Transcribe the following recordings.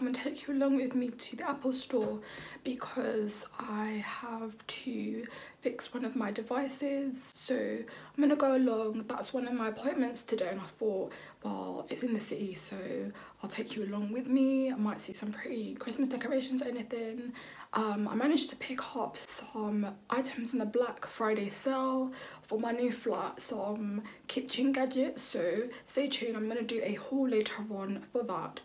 I'm going to take you along with me to the Apple store because I have to fix one of my devices. So I'm going to go along. That's one of my appointments today and I thought well it's in the city so I'll take you along with me. I might see some pretty Christmas decorations or anything. Um, I managed to pick up some items in the Black Friday sale for my new flat, some kitchen gadgets, so stay tuned, I'm going to do a haul later on for that.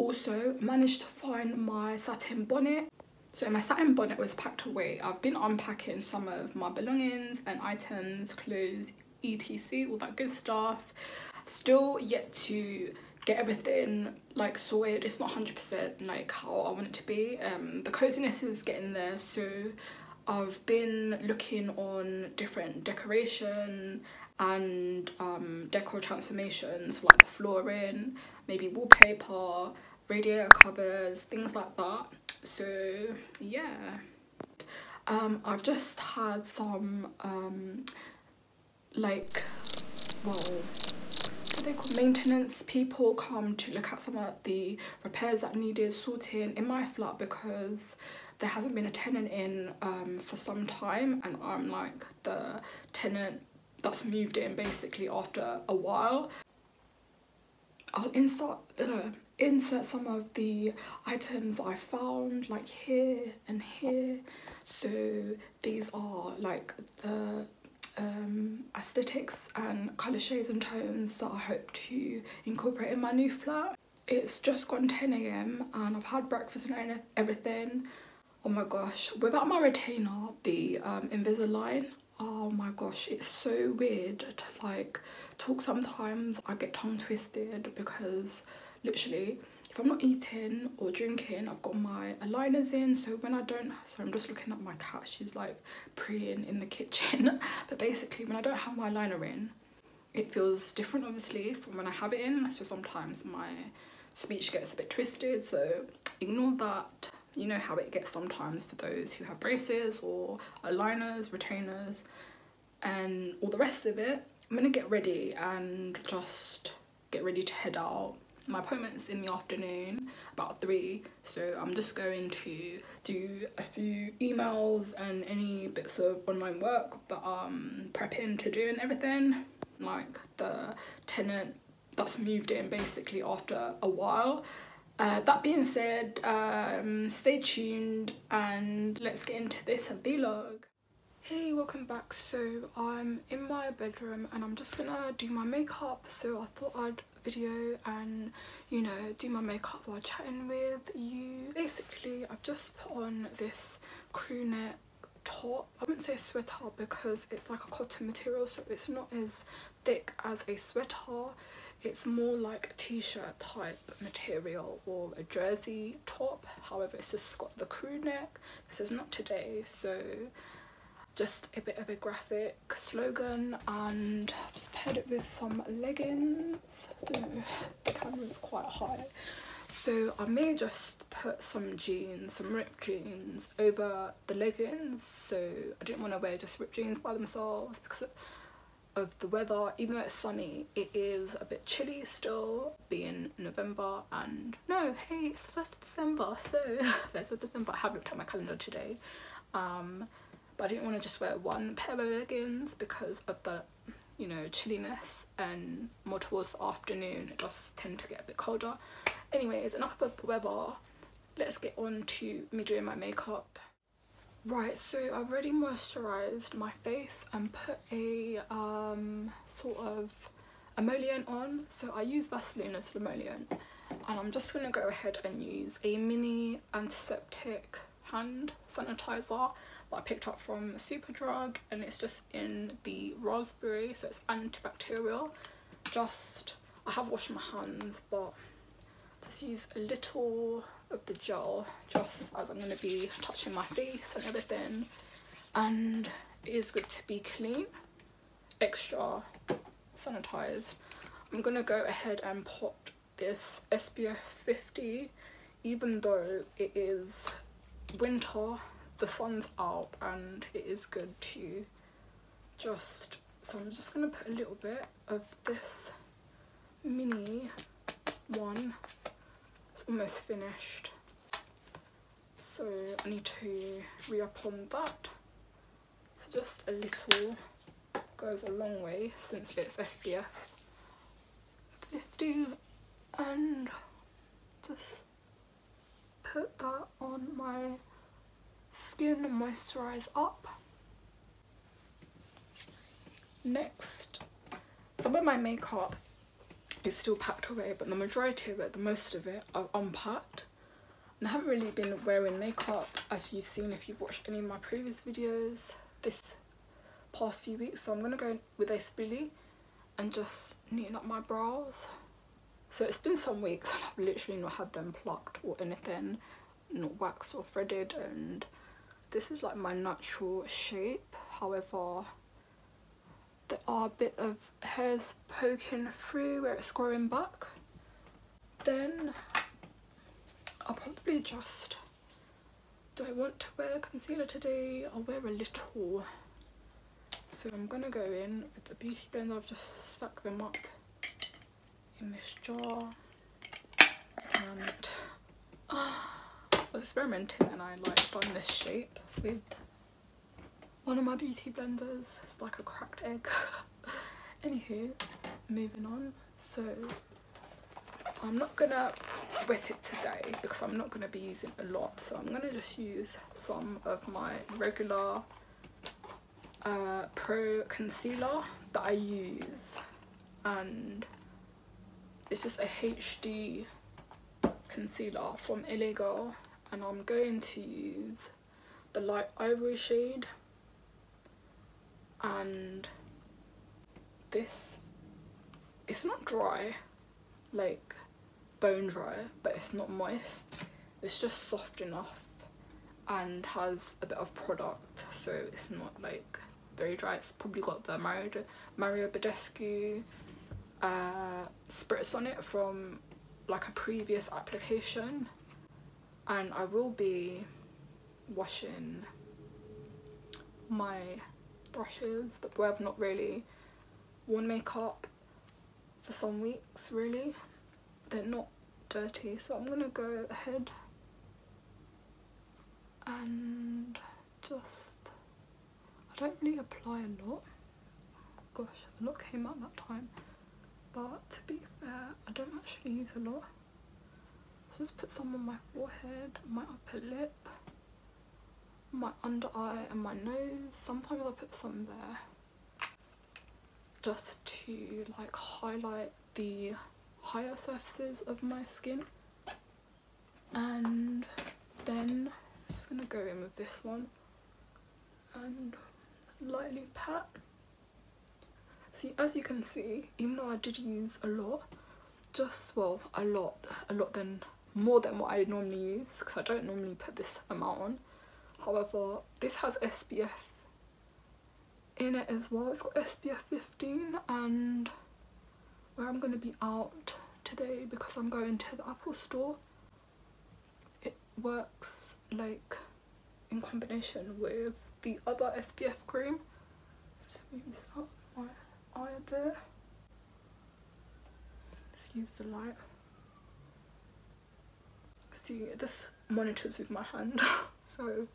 Also, managed to find my satin bonnet. So my satin bonnet was packed away. I've been unpacking some of my belongings and items, clothes, etc, all that good stuff. Still yet to get everything like sorted it's not 100% like how I want it to be um the coziness is getting there so I've been looking on different decoration and um decor transformations like the flooring maybe wallpaper radiator covers things like that. So yeah. Um I've just had some um like well what they call maintenance people come to look at some of the repairs that needed sorting in my flat because there hasn't been a tenant in um, for some time and I'm like the tenant that's moved in basically after a while. I'll insert, uh, insert some of the items I found like here and here. So these are like the um, aesthetics and colour shades and tones that I hope to incorporate in my new flat. It's just gone 10am and I've had breakfast and everything. Oh my gosh, without my retainer, the um, Invisalign, oh my gosh, it's so weird to like talk sometimes. I get tongue twisted because literally if I'm not eating or drinking, I've got my aligners in. So when I don't, so I'm just looking at my cat. She's like preying in the kitchen. but basically when I don't have my liner in, it feels different obviously from when I have it in. So sometimes my speech gets a bit twisted. So ignore that. You know how it gets sometimes for those who have braces or aligners, retainers and all the rest of it. I'm gonna get ready and just get ready to head out my appointment's in the afternoon about three so i'm just going to do a few emails and any bits of online work that i'm prepping to do and everything like the tenant that's moved in basically after a while uh, that being said um, stay tuned and let's get into this vlog Hey, welcome back. So I'm in my bedroom and I'm just gonna do my makeup. So I thought I'd video and you know do my makeup while chatting with you. Basically i've just put on this crew neck top. I wouldn't say a sweater because it's like a cotton material so it's not as thick as a sweater. It's more like a t-shirt type material or a jersey top. However it's just got the crew neck. This is not today so just a bit of a graphic slogan and I've just paired it with some leggings. the camera's quite high. So I may just put some jeans, some ripped jeans over the leggings. So I didn't want to wear just ripped jeans by themselves because of the weather. Even though it's sunny, it is a bit chilly still being November and no, hey, it's the 1st of December. So 1st of December, I have looked at my calendar today. Um, but I didn't want to just wear one pair of leggings because of the you know chilliness and more towards the afternoon it does tend to get a bit colder. Anyways enough about the weather. Let's get on to me doing my makeup. Right so I've already moisturized my face and put a um sort of emollient on. So I use Vaseline as an emollient and I'm just going to go ahead and use a mini antiseptic hand sanitizer that I picked up from Superdrug and it's just in the raspberry so it's antibacterial. Just I have washed my hands but just use a little of the gel just as I'm going to be touching my face and everything. And it is good to be clean extra sanitized. I'm gonna go ahead and put this SPF 50 even though it is winter the sun's out and it is good to just so I'm just gonna put a little bit of this mini one. It's almost finished. So I need to re-up on that. So just a little goes a long way since it's SPF 15 and just put that on my skin moisturize up. Next some of my makeup is still packed away but the majority of it the most of it are unpacked. And I haven't really been wearing makeup as you've seen if you've watched any of my previous videos this past few weeks. So I'm gonna go with a spoolie and just neaten up my brows. So it's been some weeks and I've literally not had them plucked or anything not waxed or threaded and this is like my natural shape. However there are a bit of hairs poking through where it's growing back. Then I'll probably just do I want to wear concealer today? I'll wear a little. So I'm gonna go in with the beauty blender. I've just stuck them up in this jar. And uh, experimenting and I like done this shape with one of my beauty blenders. It's like a cracked egg. Anywho moving on. So I'm not gonna wet it today because I'm not gonna be using a lot. So I'm gonna just use some of my regular uh, pro concealer that I use. And it's just a HD concealer from Girl and I'm going to use the light ivory shade and this it's not dry like bone dry but it's not moist. It's just soft enough and has a bit of product so it's not like very dry. It's probably got the Mario, Mario Badescu uh, spritz on it from like a previous application and I will be washing my brushes but we have not really worn makeup for some weeks really. They're not dirty so I'm gonna go ahead and just I don't really apply a lot. Gosh a lot came out that time. But to be fair I don't actually use a lot so just put some on my forehead my upper lip my under eye and my nose. Sometimes I put some there just to like highlight the higher surfaces of my skin. And then I'm just gonna go in with this one and lightly pat. See as you can see even though I did use a lot just well a lot a lot than more than what I normally use because I don't normally put this amount on. However this has SPF in it as well. It's got SPF 15 and where I'm going to be out today because I'm going to the Apple store. It works like in combination with the other SPF cream. Let's just move this up my eye a bit. Let's use the light it just monitors with my hand so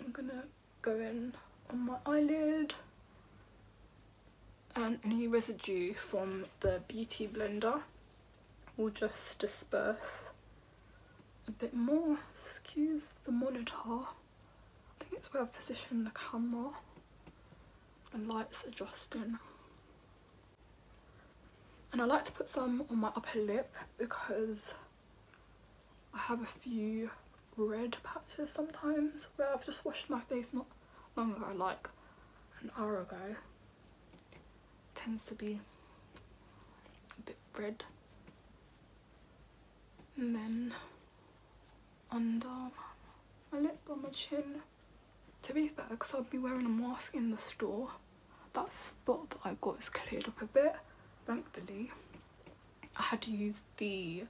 I'm gonna go in on my eyelid and any residue from the beauty blender will just disperse a bit more. Excuse the monitor. I think it's where I've positioned the camera. The light's adjusting. And I like to put some on my upper lip because I have a few red patches sometimes where I've just washed my face not long ago, like an hour ago. Tends to be a bit red. And then under my lip on my chin. To be fair because I'll be wearing a mask in the store that spot that I got is cleared up a bit thankfully I had to use the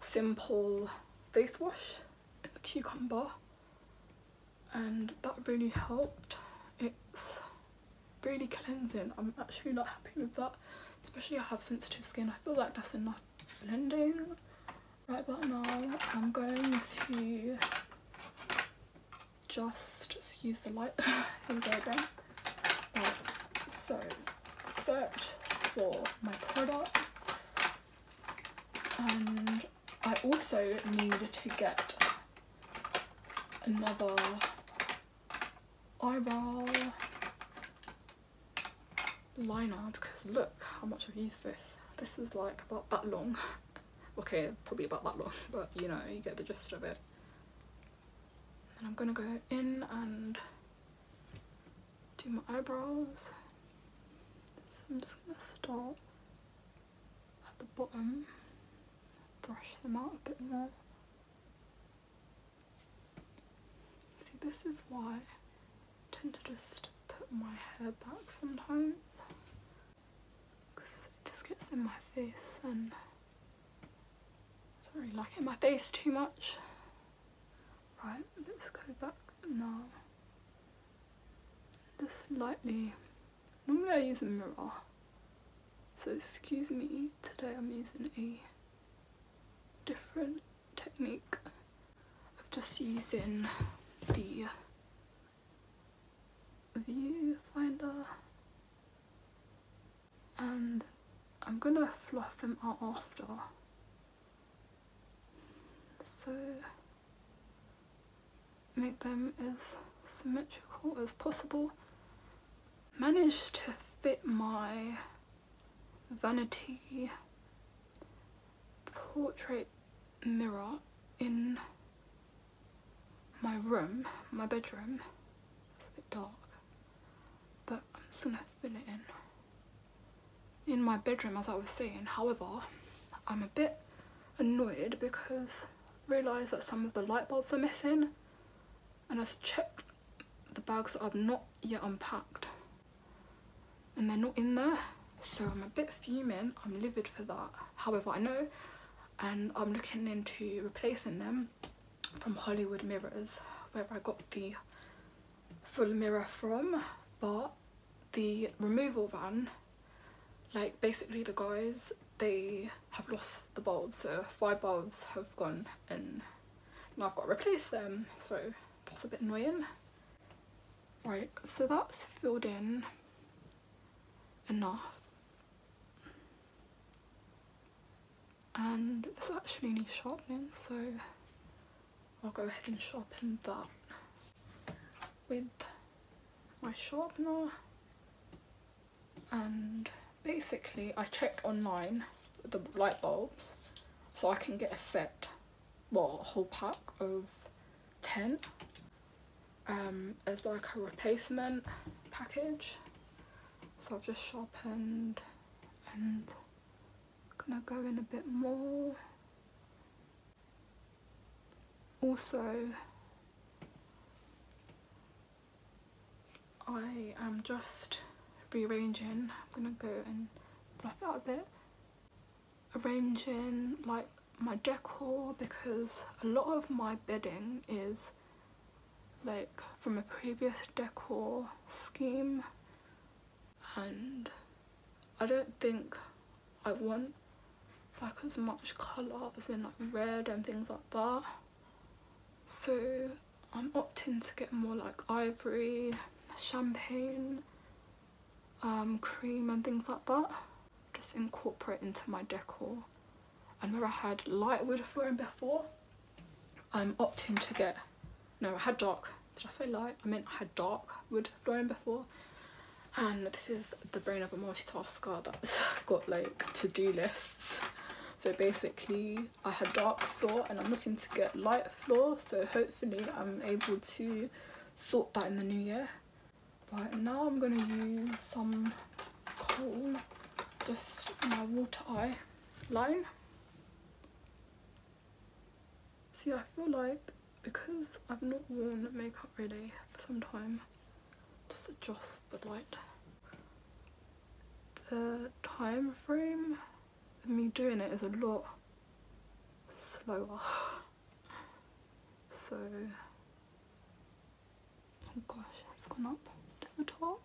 simple face wash in the cucumber and that really helped it's really cleansing. I'm actually not happy with that. Especially I have sensitive skin. I feel like that's enough blending. Right about now I'm going to just excuse the light. Here we go again. Right, so search for my products and I also need to get another eyebrow liner because look how much I've used this. This was like about that long. okay, probably about that long, but you know, you get the gist of it. And I'm gonna go in and do my eyebrows. I'm just gonna start at the bottom, brush them out a bit more. See, this is why I tend to just put my hair back sometimes because it just gets in my face and I don't really like it in my face too much. Right, let's go back now. Just lightly. Normally I use a mirror. So excuse me, today I'm using a different technique of just using the viewfinder. And I'm gonna fluff them out after. So make them as symmetrical as possible managed to fit my vanity portrait mirror in my room, my bedroom. It's a bit dark, but I'm just gonna fill it in. In my bedroom, as I was saying, however, I'm a bit annoyed because I realised that some of the light bulbs are missing and I've checked the bags that I've not yet unpacked and they're not in there. So I'm a bit fuming. I'm livid for that. However I know. And I'm looking into replacing them from Hollywood Mirrors where I got the full mirror from. But the removal van like basically the guys they have lost the bulbs. So five bulbs have gone and now I've got to replace them. So that's a bit annoying. Right so that's filled in enough. And this actually needs sharpening so I'll go ahead and sharpen that with my sharpener. And basically I checked online the light bulbs so I can get a set well a whole pack of 10 um, as like a replacement package so I've just sharpened and gonna go in a bit more. Also I am just rearranging. I'm gonna go and fluff out a bit. Arranging like my decor because a lot of my bedding is like from a previous decor scheme and I don't think I want like as much colour as in like red and things like that. So I'm opting to get more like ivory, champagne, um, cream and things like that. Just incorporate into my decor. And where I had light wood flooring before I'm opting to get no I had dark. Did I say light? I meant I had dark wood flooring before and this is the brain of a multitasker that's got like to-do lists. So basically I had dark floor and I'm looking to get light floor so hopefully I'm able to sort that in the new year. Right now I'm going to use some kohl just my water eye line. See I feel like because I've not worn makeup really for some time just adjust the light. The time frame of me doing it is a lot slower. So, oh gosh, it's gone up to the top.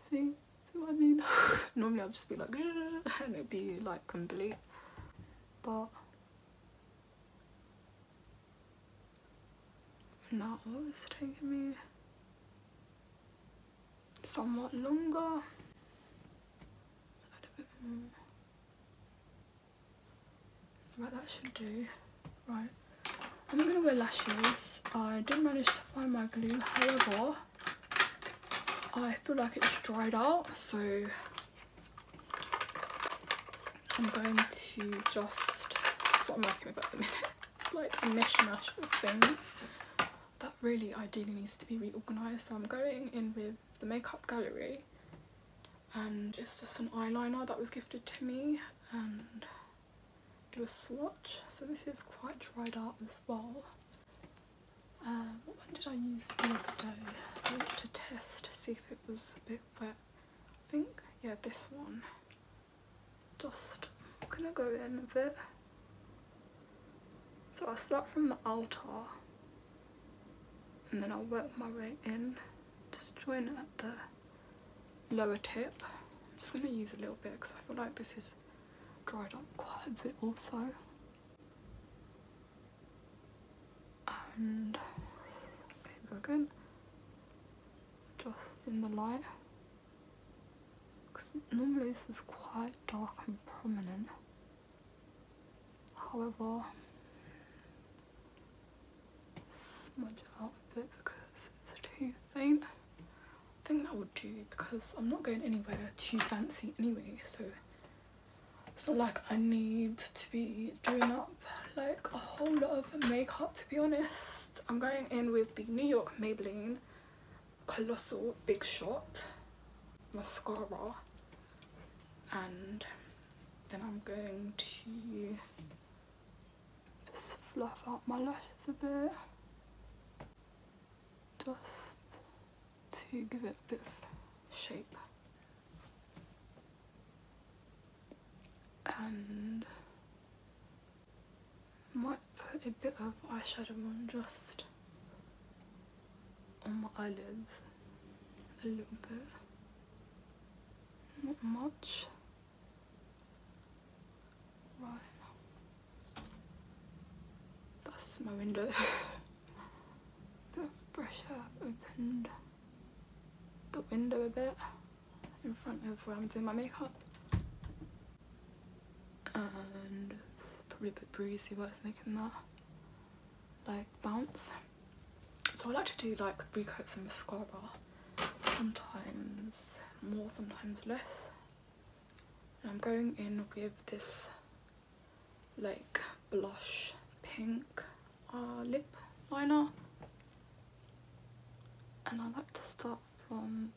See? See what I mean? Normally I'd just be like, and it'd be like complete. but now it's taking me somewhat longer. Mm. Right, that should do. Right, I'm gonna wear lashes. I did manage to find my glue, however, I feel like it's dried out, so I'm going to just, that's what I'm working with at the minute. It's like a mishmash of things that really ideally needs to be reorganised. So I'm going in with the Makeup Gallery and it's just an eyeliner that was gifted to me and do a swatch. So this is quite dried out as well. Um, what one did I use the other day? I went to test to see if it was a bit wet. I think, yeah, this one. Just, gonna go in a bit. So I'll start from the outer and then I'll work my way in. Just join at the lower tip. I'm just gonna use a little bit because I feel like this is dried up quite a bit also. And okay, go again. Just in the light. Because normally this is quite dark and prominent. However, smudge it because faint. I think that would do because I'm not going anywhere too fancy anyway, so it's not like I need to be doing up like a whole lot of makeup to be honest. I'm going in with the New York Maybelline Colossal Big Shot mascara and then I'm going to just fluff out my lashes a bit just to give it a bit of shape. And might put a bit of eyeshadow on just on my eyelids a little bit. Not much. Right. That's just my window. Bit of opened window a bit in front of where I'm doing my makeup. And probably a bit breezy but making that like bounce. So I like to do like three coats of mascara. Sometimes more sometimes less. And I'm going in with this like blush pink uh, lip liner. And I like to from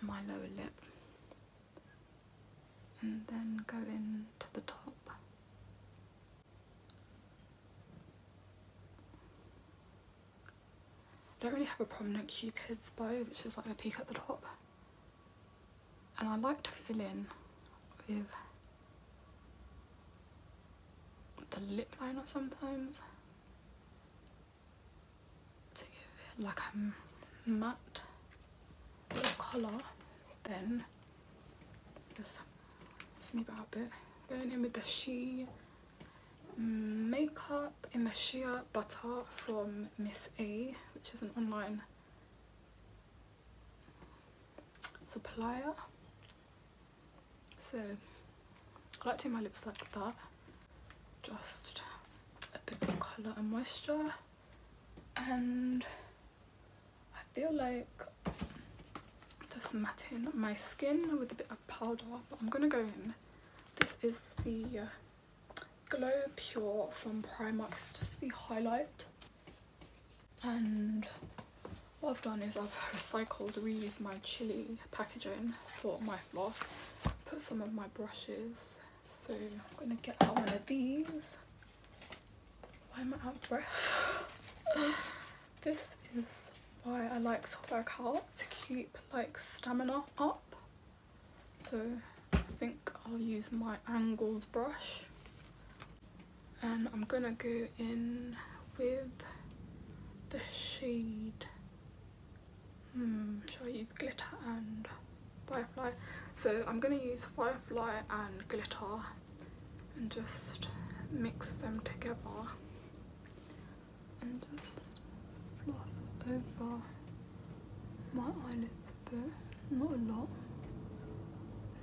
my lower lip and then go in to the top. I don't really have a prominent cupid's bow which is like the peak at the top and I like to fill in with the lip liner sometimes to give it like a matte colour then just smooth out a bit going in with the She makeup in the Shea Butter from Miss A which is an online supplier. So I like to my lips like that just a bit of colour and moisture and feel like just matting my skin with a bit of powder but I'm gonna go in. This is the uh, glow pure from primark. It's just the highlight. And what I've done is I've recycled reused my chili packaging for my floss put some of my brushes. So I'm gonna get out one of these. Why am I out of breath this is why I like to work out to keep like stamina up. So I think I'll use my angles brush. And I'm gonna go in with the shade. Hmm should I use glitter and Firefly. So I'm to use Firefly and glitter and just mix them together. And just over my eyelids a bit, not a lot.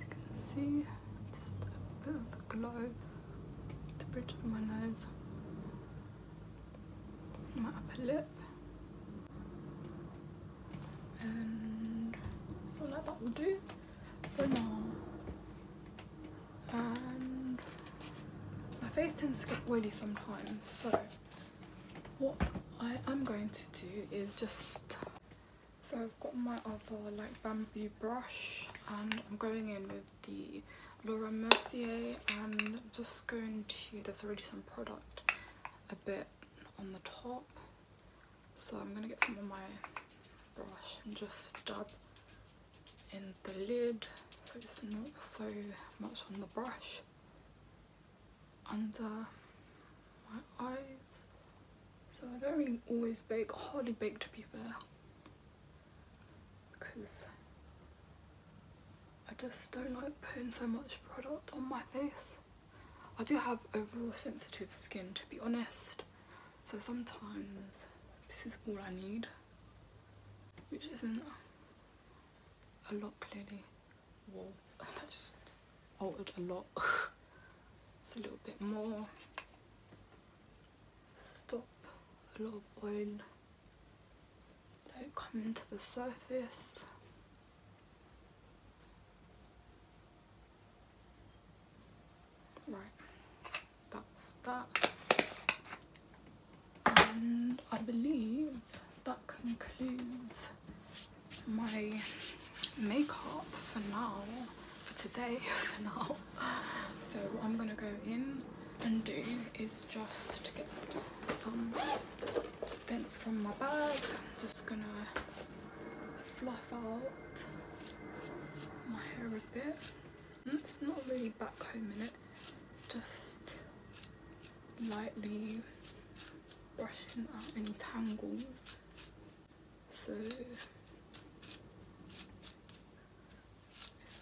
As you can see, just a bit of a glow. The bridge of my nose, my upper lip, and I feel like that will do for now. And my face tends to get oily sometimes, so what I am going to do is just so I've got my other like bamboo brush and I'm going in with the Laura Mercier and I'm just going to, there's already some product a bit on the top. So I'm going to get some of my brush and just dab in the lid so it's not so much on the brush. Under my eyes so I don't really always bake, hardly bake to be fair because I just don't like putting so much product on my face. I do have overall sensitive skin to be honest, so sometimes this is all I need, which isn't a lot clearly. Whoa, that just altered a lot. it's a little bit more. A lot of oil like coming to the surface. Right, that's that. And I believe that concludes my makeup for now, for today, for now. So I'm gonna go in and do is just get some then from my bag. I'm just gonna fluff out my hair a bit. Mm, it's not really back home in it just lightly brushing out any tangles so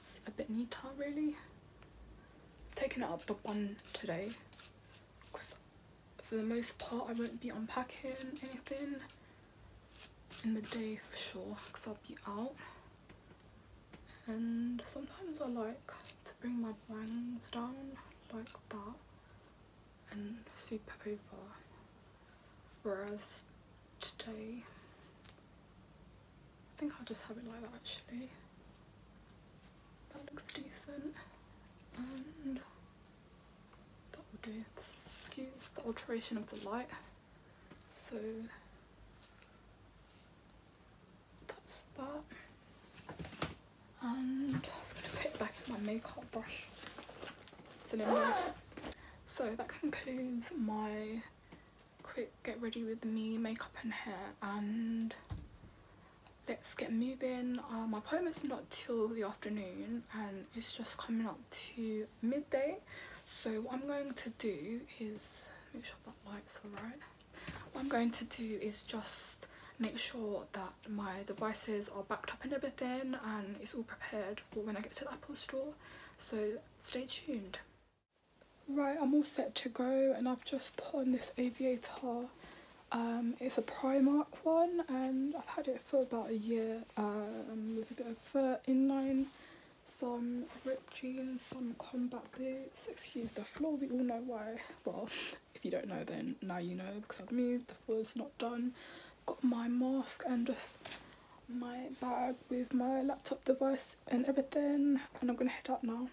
it's a bit neater really taking out the bun today for the most part I won't be unpacking anything in the day for sure because I'll be out. And sometimes I like to bring my bangs down like that and super over whereas today. I think I'll just have it like that actually. That looks decent. And that will do excuse the alteration of the light so that's that and I was going to put it back in my makeup brush. So that concludes my quick get ready with me makeup and hair and let's get moving. Uh, my appointment's not till the afternoon and it's just coming up to midday. So what I'm going to do is make sure that light's alright. What I'm going to do is just make sure that my devices are backed up and everything and it's all prepared for when I get to the Apple store. So stay tuned. Right, I'm all set to go and I've just put on this aviator. Um, it's a Primark one and I've had it for about a year um, with a bit of fur inline, some ripped jeans, some combat boots. Excuse the floor, we all know why. Well, if you don't know then now you know because I've moved, the floor's not done. Got my mask and just my bag with my laptop device and everything and I'm gonna head out now.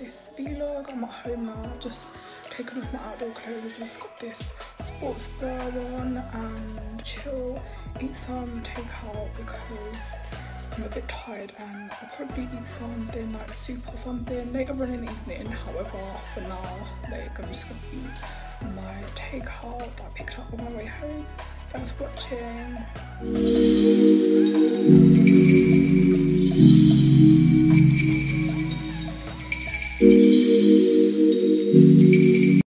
this vlog. I'm at home now, just taken off my outdoor clothes, just got this sports bra on and chill, eat some takeout because I'm a bit tired and I'll probably eat something like soup or something later on in the evening. However, for now, like I'm just gonna eat my takeout that I picked up on my way home. Thanks for watching.